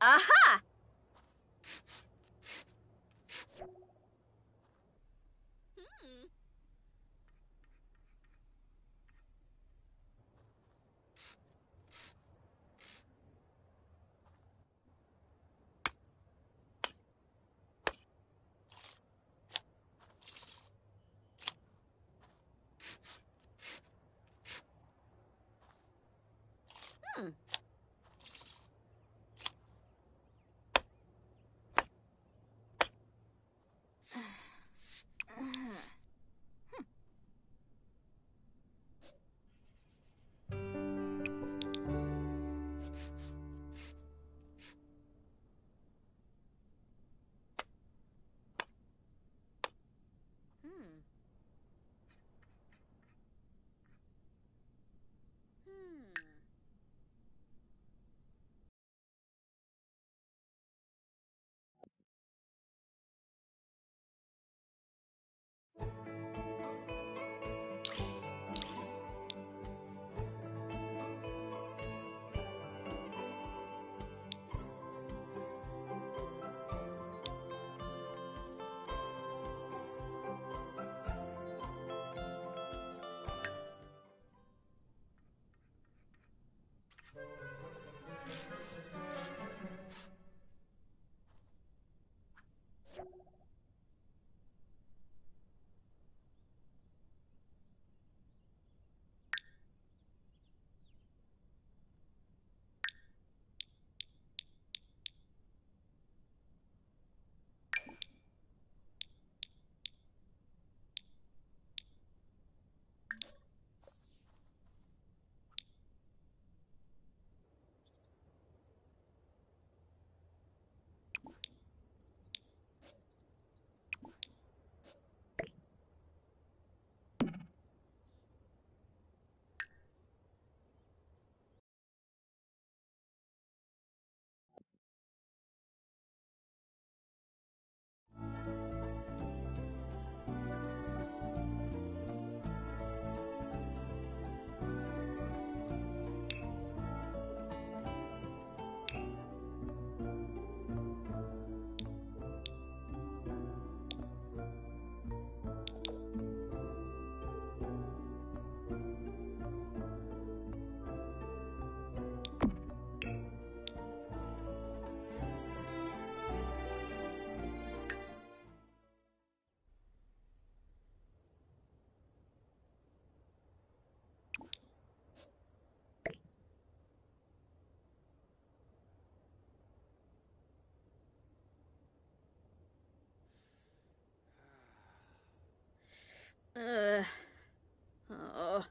Aha! Uh, oh.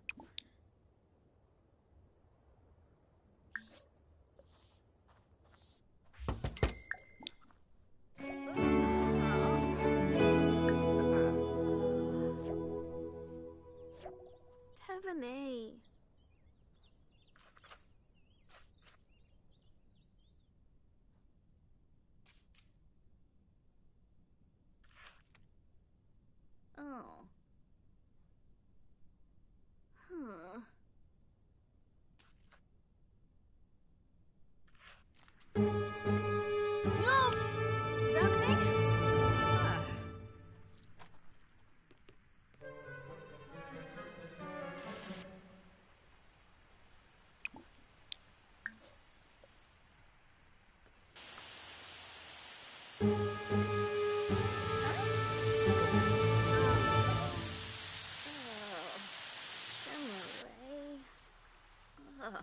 Oh.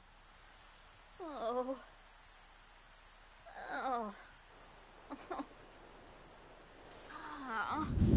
Oh. Oh. Oh.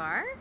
bar.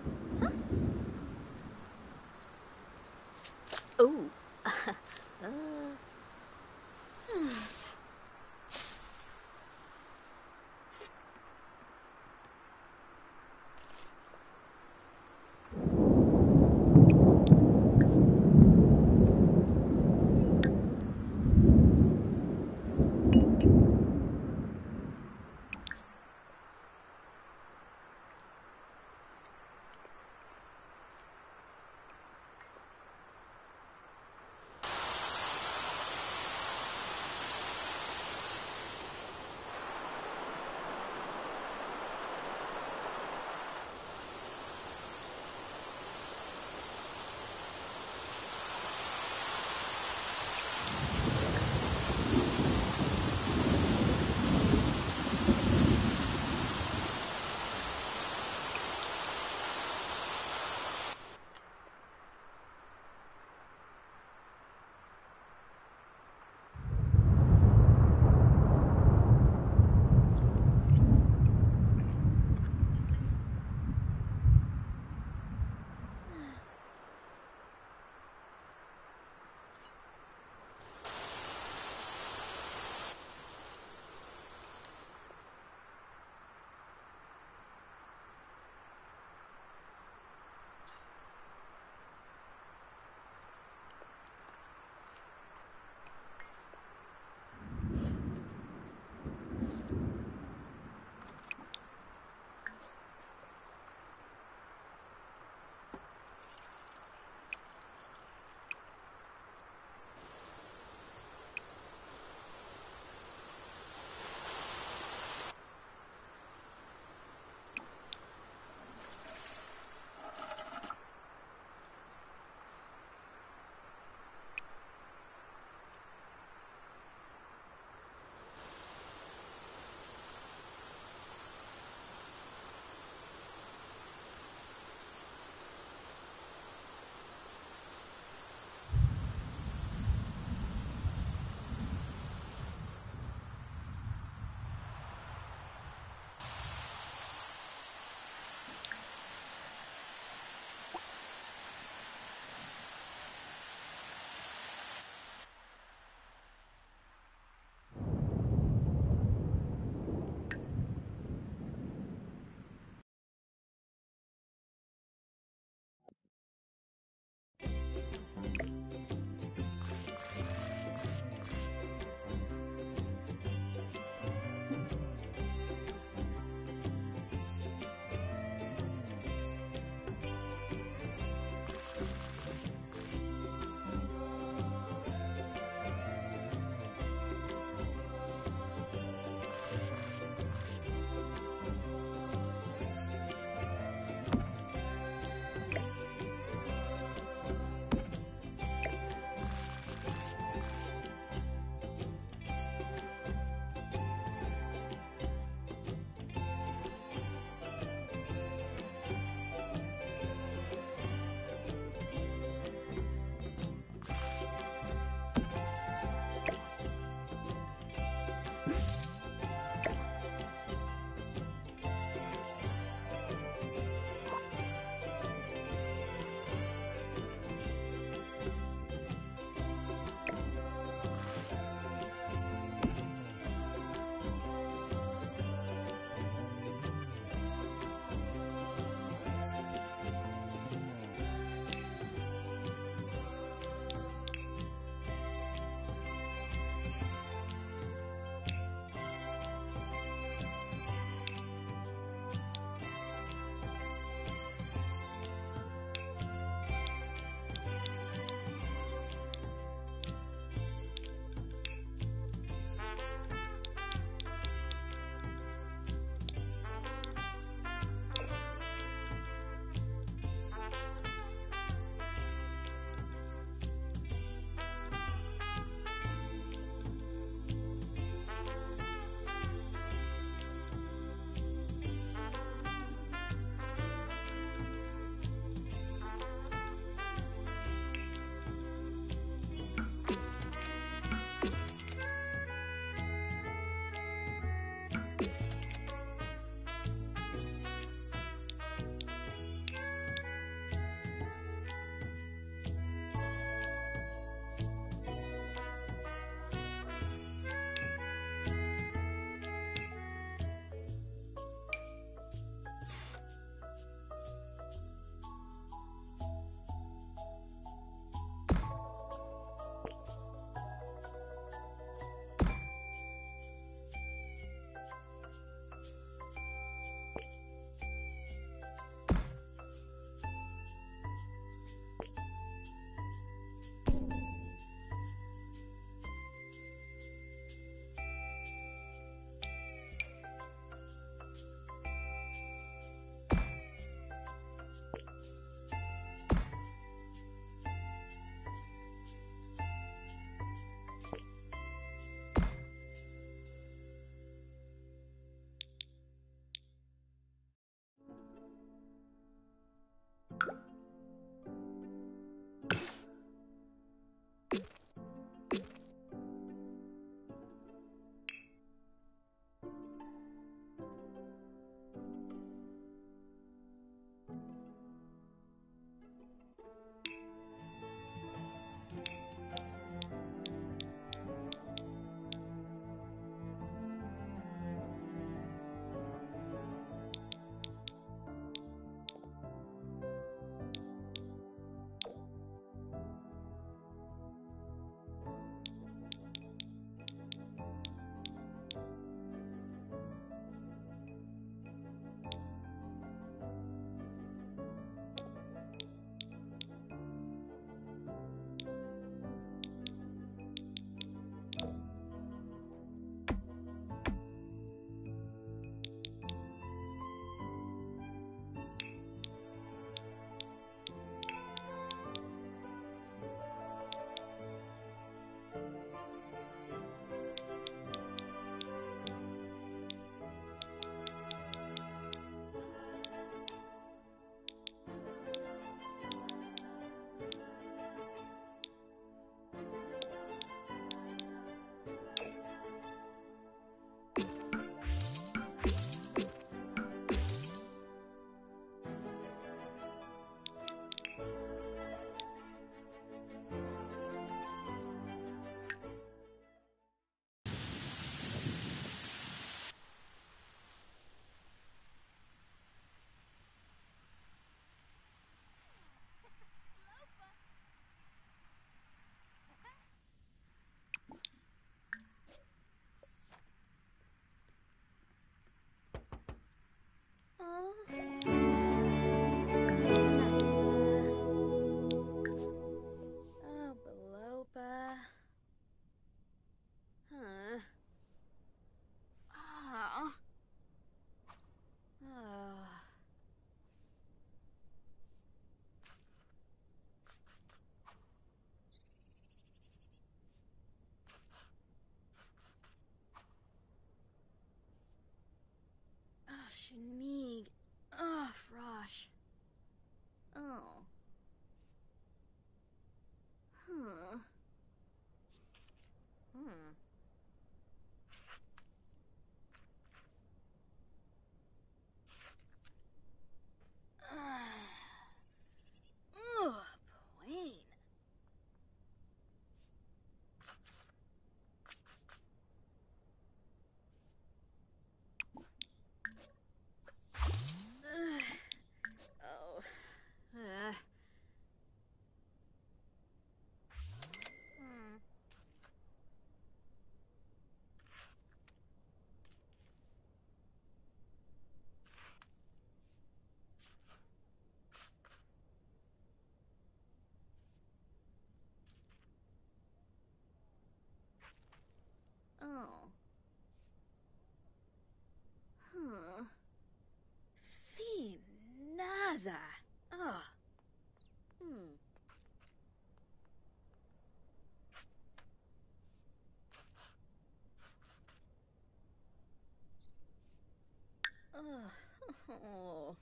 Hmm. Hmm. Oh. Huh. Finaza. Oh. Hmm. Oh. oh.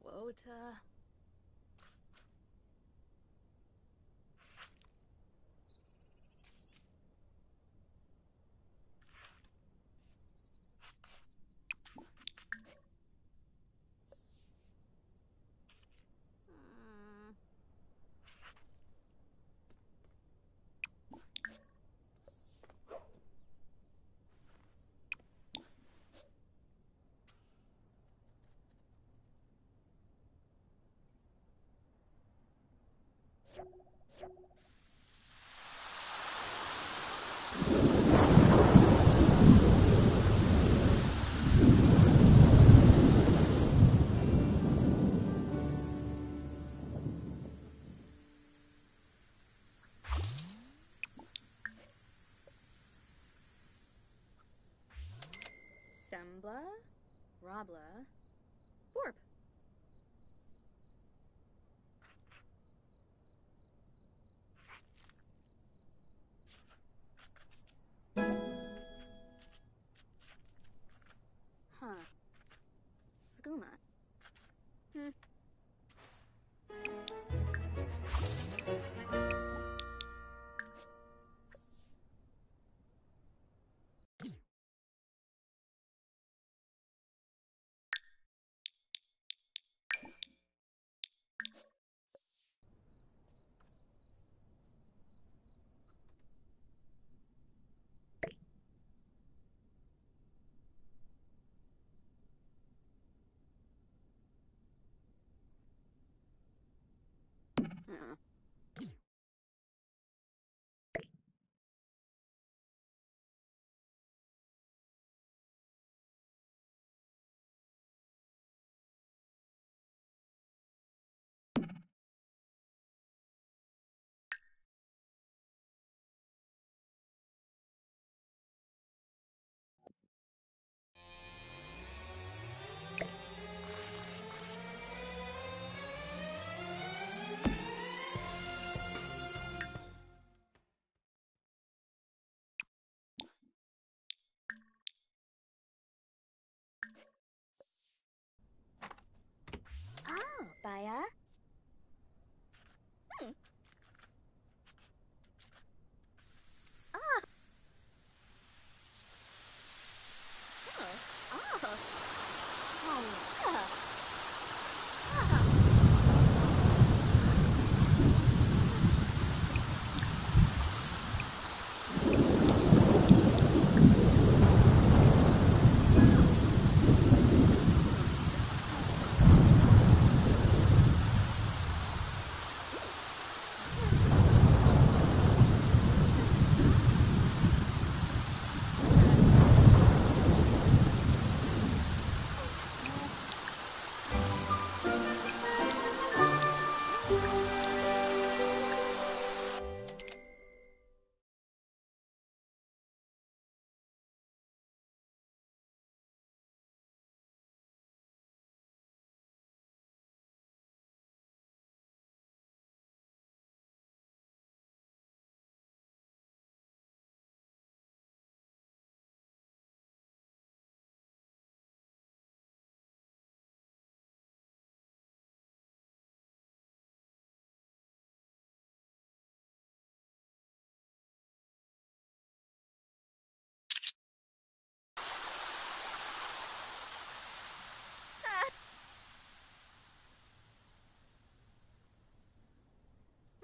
Swota. Rambla, Rabla,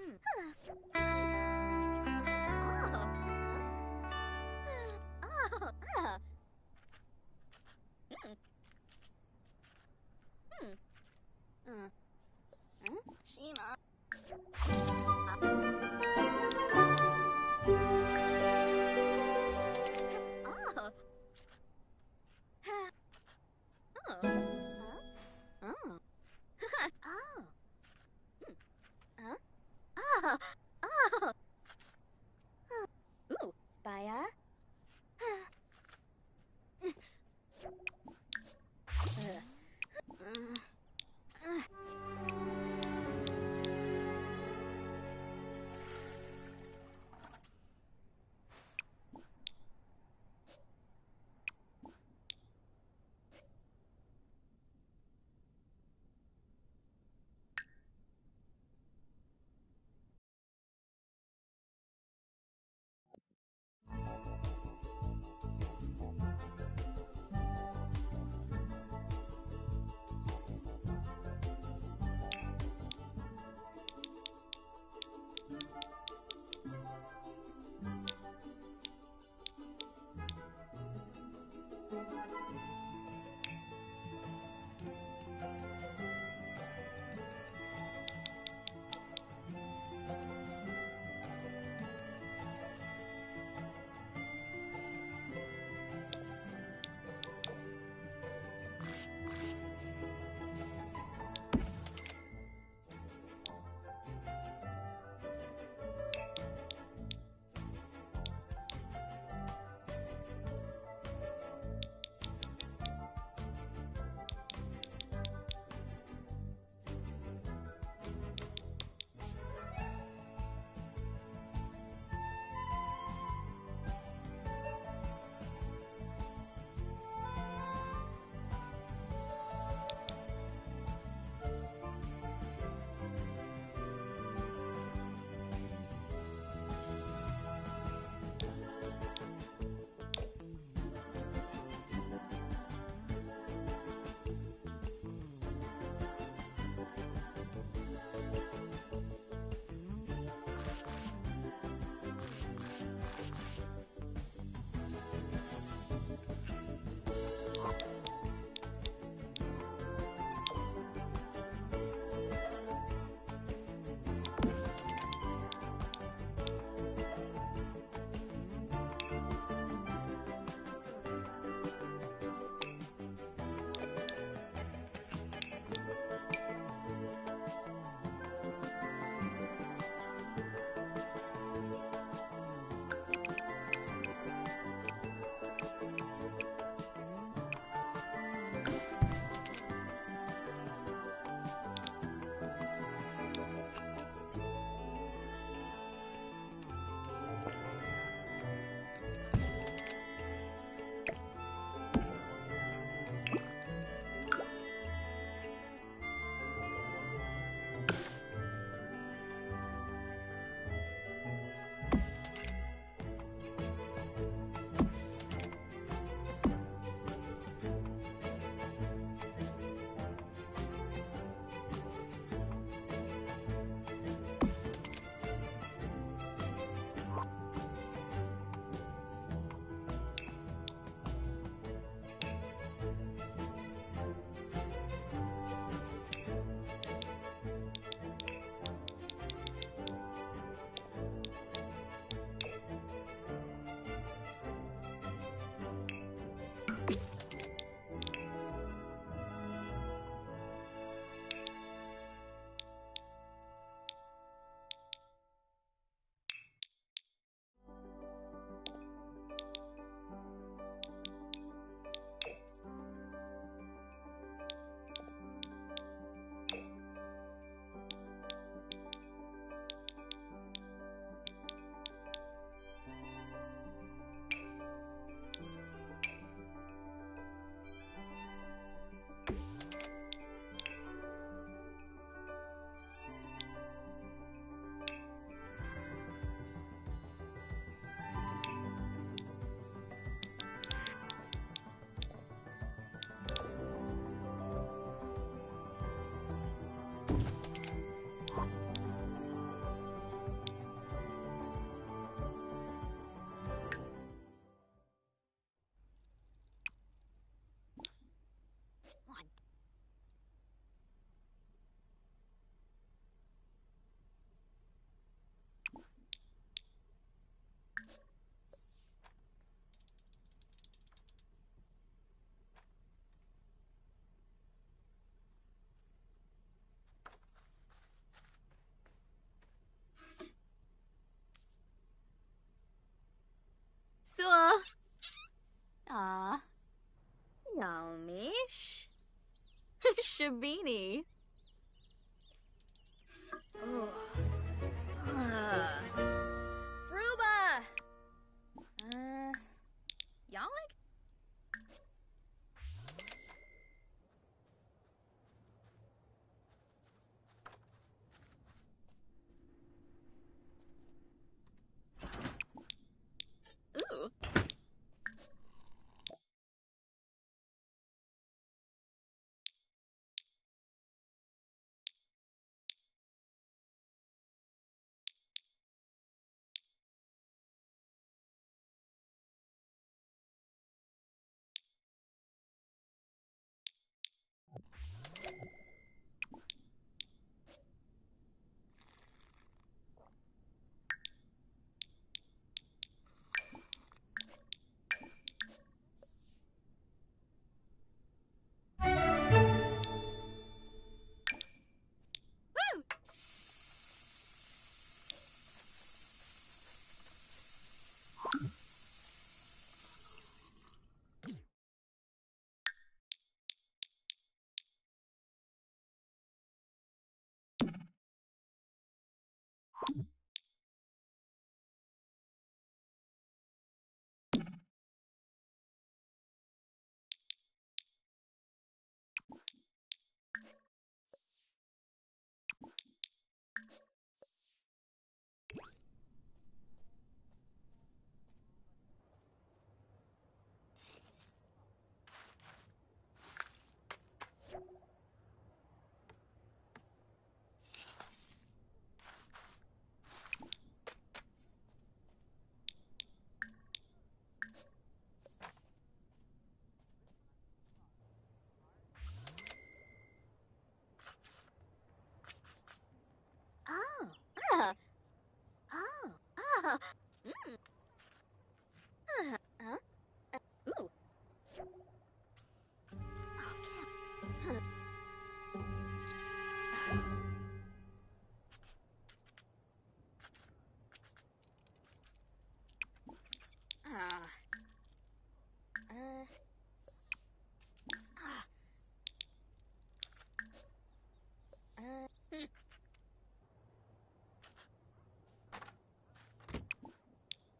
哼。Shabini.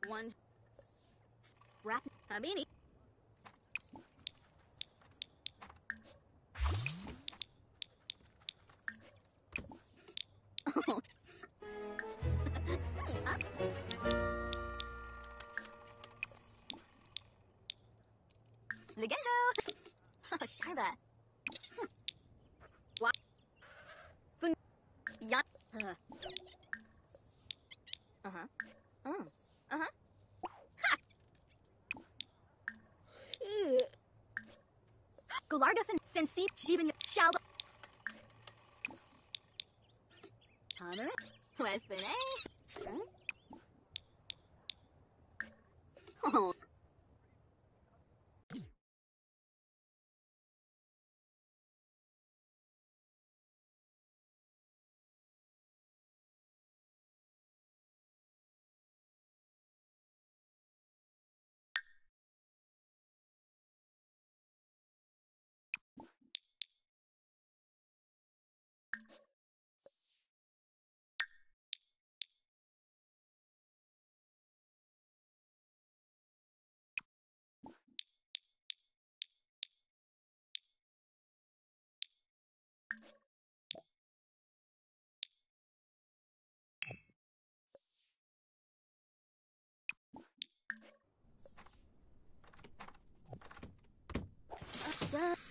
One. Wrap. Habini. sensi jibin shao Tanır Eh? Oh. Bye.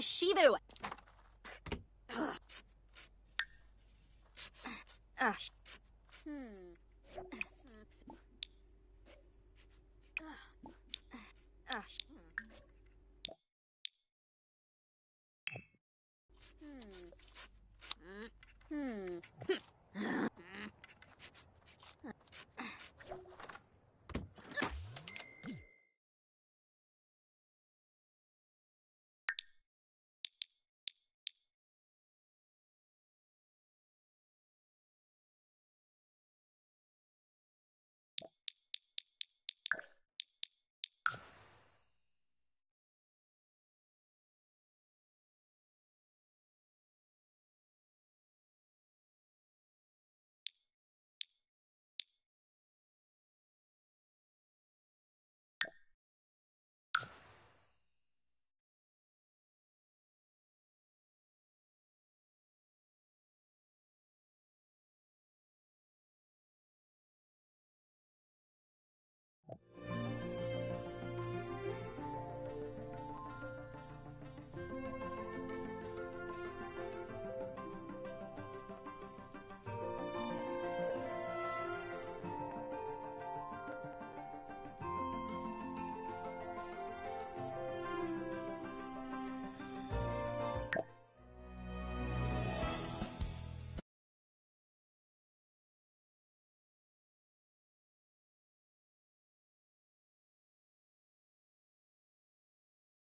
Shivu. Ah. sh-